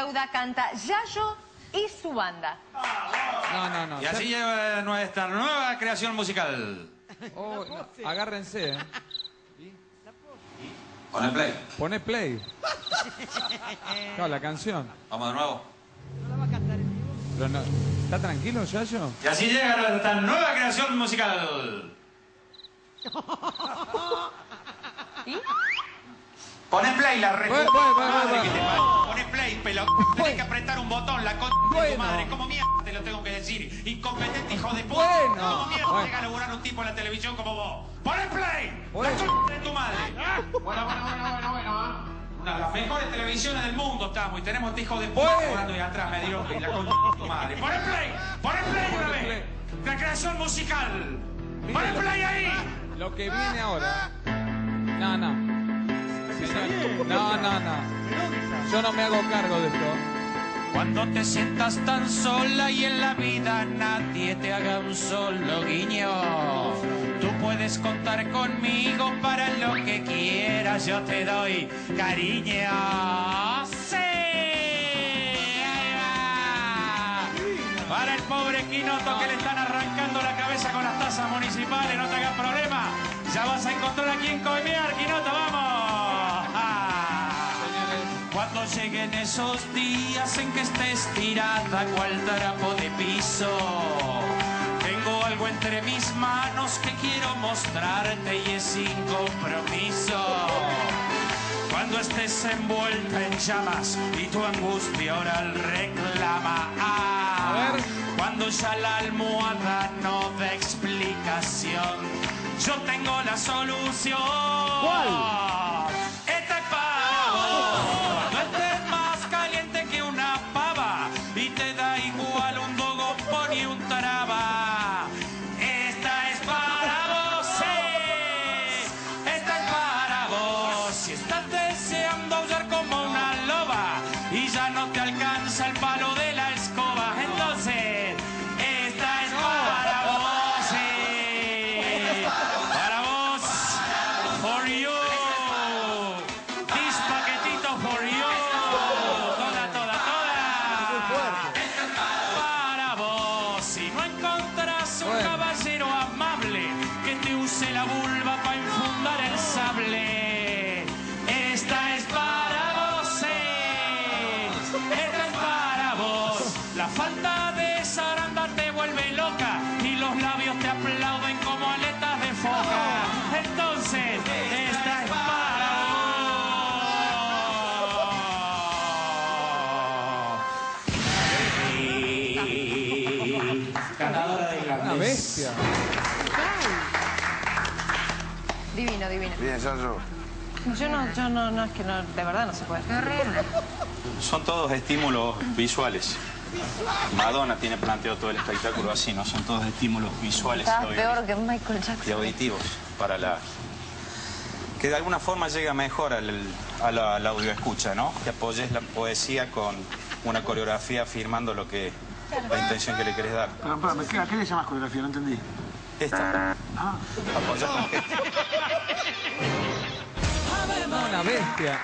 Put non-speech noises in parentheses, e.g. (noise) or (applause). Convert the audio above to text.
Deuda canta Yayo y su banda. No, no, no. Y así llega nuestra nueva creación musical. Oh, no, Agárrense. ¿eh? Con el play. Pone play. La canción. Vamos de nuevo. Pero no- ¿Está tranquilo, Yayo? Y así llega nuestra nueva creación musical. (laughs) Poné play, la re... Play, pelo. (laughs) Tenés que apretar un botón, la concha de tu madre. ¿Cómo mierda te lo tengo que decir? Incompetente hijo de puta. Bueno. ¿Cómo mierda Bueno. llega a laburar un tipo en la televisión como vos? Poné play, Bueno. la concha de tu madre. Bueno, bueno, bueno, bueno, bueno. ¿ah? Una de las mejores televisiones del mundo estamos y tenemos este hijo de puta jugando ahí atrás, me dio la concha de tu madre. Poné play, poné play una vez. La creación musical. Poné play ahí. Lo que viene ahora. No, no. No, no, no. Yo no me hago cargo de esto. Cuando te sientas tan sola y en la vida nadie te haga un solo guiño, tú puedes contar conmigo para lo que quieras, yo te doy cariño. ¡Sí! Ahí. Para el pobre Quinoto que le están arrancando la cabeza con las tasas municipales, no te hagas problema. Ya vas a encontrar a quien coimear, Quinoto, Cuando lleguen esos días en que estés tirada cual trapo de piso, tengo algo entre mis manos que quiero mostrarte y es sin compromiso. Cuando estés envuelta en llamas y tu angustia oral reclama. Ah, A ver. Cuando ya la almohada no da explicación, yo tengo la solución. Esta no te alcanza el palo de la escoba, entonces esta es para vos, sí. Para vos, for you. This paquetito for you. Toda, toda, toda. Para vos, si no encontrás un caballero amable que te use la vulva para infundar el sable. Falta de zaranda te vuelve loca y los labios te aplauden como aletas de foca. Entonces, esta es para vos. Ganadora de Una bestia. Divino, divino. Bien, Yayo. Yo no, yo no, no, es que no, de verdad no se puede. Son todos estímulos visuales. Madonna tiene planteado todo el espectáculo así, ¿no? Son todos estímulos visuales y Estás peor que Michael y Jackson. auditivos para la... Que de alguna forma llega mejor al, a la, audioescucha, ¿no? Que apoyes la poesía con una coreografía afirmando lo que... La intención que le querés dar. Perdón, perdón, ¿qué- ¿a qué le llamas coreografía? No entendí. Esta. Ah. Apoyar la- (laughs) Una bestia.